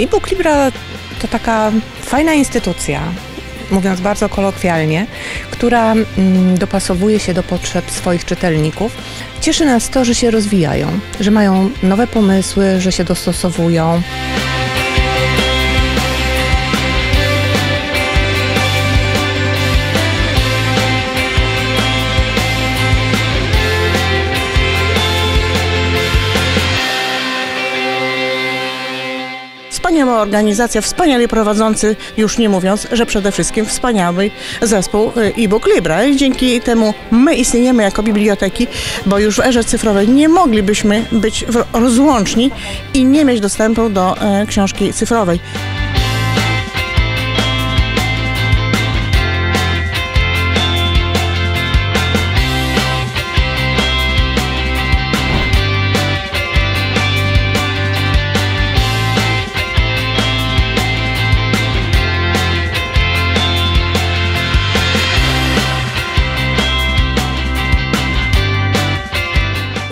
E-Book Libra to taka fajna instytucja, mówiąc bardzo kolokwialnie, która mm, dopasowuje się do potrzeb swoich czytelników. Cieszy nas to, że się rozwijają, że mają nowe pomysły, że się dostosowują. Wspaniała organizacja, wspaniale prowadzący, już nie mówiąc, że przede wszystkim wspaniały zespół y, e-book Libra. I dzięki temu my istniejemy jako biblioteki, bo już w erze cyfrowej nie moglibyśmy być rozłączni i nie mieć dostępu do e, książki cyfrowej.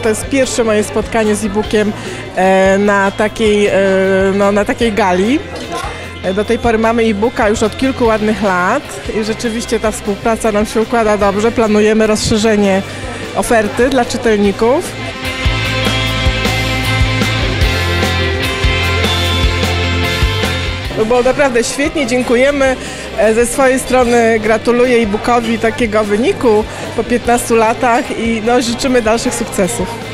To jest pierwsze moje spotkanie z e-bookiem e, na takiej, e, no, na takiej gali. E, Do tej pory mamy e-booka już od kilku ładnych lat i rzeczywiście ta współpraca nam się układa dobrze. Planujemy rozszerzenie oferty dla czytelników. Było naprawdę świetnie, dziękujemy. E, Ze swojej strony gratuluję e-bookowi takiego wyniku po 15 latach i no, życzymy dalszych sukcesów.